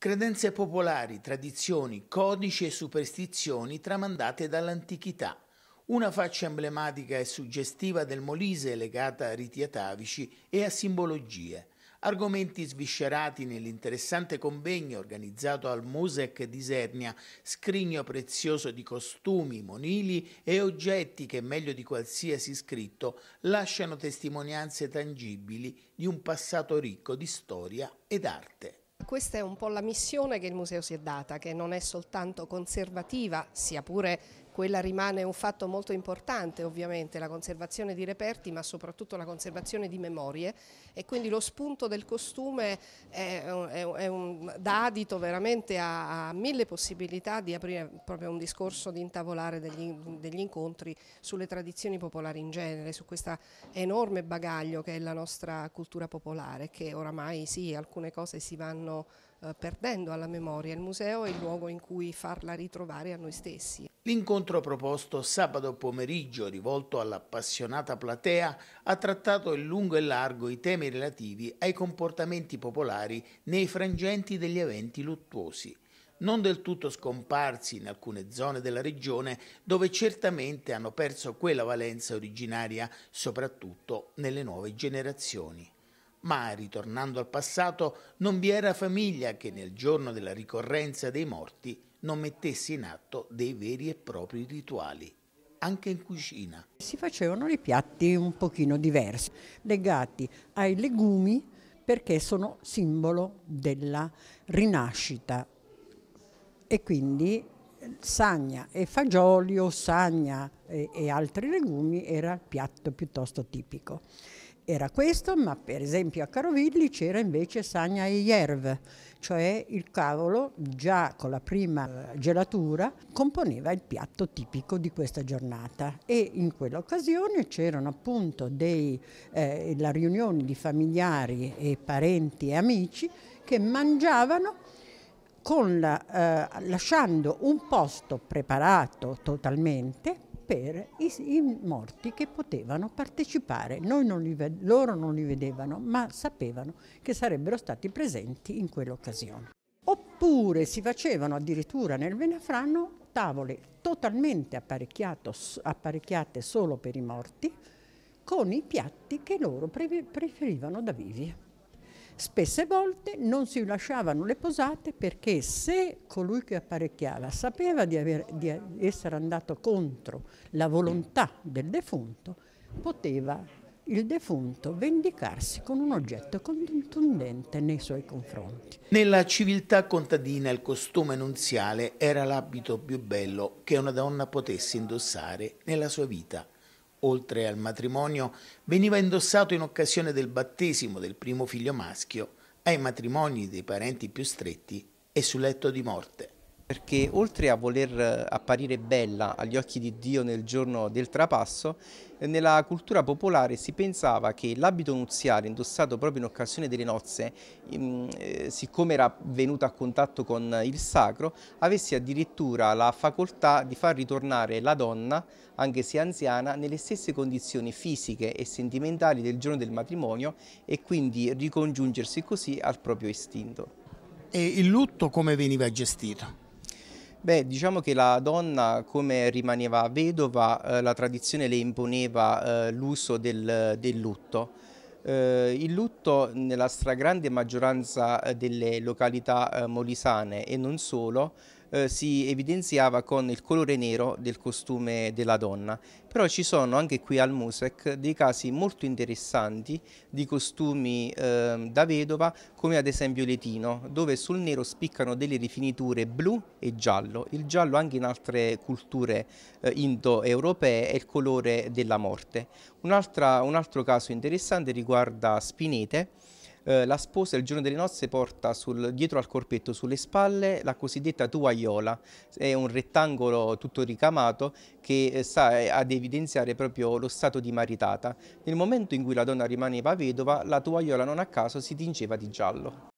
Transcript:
Credenze popolari, tradizioni, codici e superstizioni tramandate dall'antichità. Una faccia emblematica e suggestiva del Molise legata a riti atavici e a simbologie. Argomenti sviscerati nell'interessante convegno organizzato al Musec di Sernia, scrigno prezioso di costumi, monili e oggetti che meglio di qualsiasi scritto lasciano testimonianze tangibili di un passato ricco di storia ed arte. Questa è un po' la missione che il museo si è data, che non è soltanto conservativa, sia pure quella rimane un fatto molto importante ovviamente, la conservazione di reperti ma soprattutto la conservazione di memorie. E quindi lo spunto del costume è, è, è un, dà adito veramente a, a, mille possibilità di aprire proprio un discorso, di intavolare degli, degli incontri sulle tradizioni popolari in genere, su questo enorme bagaglio che è la nostra cultura popolare che oramai sì, alcune cose si vanno eh, perdendo alla memoria. Il museo è il luogo in cui farla ritrovare a noi stessi. L'incontro proposto sabato pomeriggio, rivolto all'appassionata platea, ha trattato in lungo e largo i temi relativi ai comportamenti popolari nei frangenti degli eventi luttuosi non del tutto scomparsi in alcune zone della regione dove certamente hanno perso quella valenza originaria soprattutto nelle nuove generazioni. Ma, ritornando al passato, non vi era famiglia che nel giorno della ricorrenza dei morti non mettesse in atto dei veri e propri rituali, anche in cucina. Si facevano dei piatti un pochino diversi, legati ai legumi perché sono simbolo della rinascita e quindi sagna e fagioli o sagna e, e altri legumi era il piatto piuttosto tipico. Era questo, ma per esempio a Carovilli c'era invece Sagna e Ierv, cioè il cavolo già con la prima gelatura componeva il piatto tipico di questa giornata. E in quell'occasione c'erano appunto dei, eh, la riunione di familiari e parenti e amici che mangiavano la, eh, lasciando un posto preparato totalmente per i, i, morti che potevano partecipare. Non li, loro non li vedevano, ma sapevano che sarebbero stati presenti in quell'occasione. Oppure si facevano addirittura nel Venafrano tavole totalmente apparecchiate solo per i morti, con i piatti che loro preferivano da vivi. Spesse volte non si lasciavano le posate perché se colui che apparecchiava sapeva di, aver, di essere andato contro la volontà del defunto, poteva il defunto vendicarsi con un oggetto contundente nei suoi confronti. Nella civiltà contadina il costume nunziale era l'abito più bello che una donna potesse indossare nella sua vita oltre al matrimonio, veniva indossato in occasione del battesimo del primo figlio maschio, ai matrimoni dei parenti più stretti e sul letto di morte. Perché oltre a voler eh, apparire bella agli occhi di Dio nel giorno del trapasso, eh, nella cultura popolare si pensava che l'abito nuziale indossato proprio in occasione delle nozze, eh, siccome era venuto a contatto con il sacro, avesse addirittura la facoltà di far ritornare la donna, anche se anziana, nelle stesse condizioni fisiche e sentimentali del giorno del matrimonio e quindi ricongiungersi così al proprio istinto. E il lutto come veniva gestito? Beh, diciamo che la donna, come rimaneva vedova, eh, la tradizione le imponeva eh, l'uso del, del, lutto. Eh, il lutto nella stragrande maggioranza eh, delle località eh, molisane e non solo eh, si evidenziava con il colore nero del costume della donna, però ci sono anche qui al Musec dei casi molto interessanti di costumi eh, da vedova come ad esempio l'etino, dove sul nero spiccano delle rifiniture blu e giallo. Il giallo anche in altre culture eh, indoeuropee è il colore della morte. Un, un altro caso interessante riguarda Spinete, eh, la sposa il giorno delle nozze porta sul, dietro al corpetto sulle spalle la cosiddetta tuaiola, è un rettangolo tutto ricamato che eh, sta eh, ad evidenziare proprio lo stato di maritata. Nel momento in cui la donna rimaneva vedova, la tuaiola non a caso si tingeva di giallo.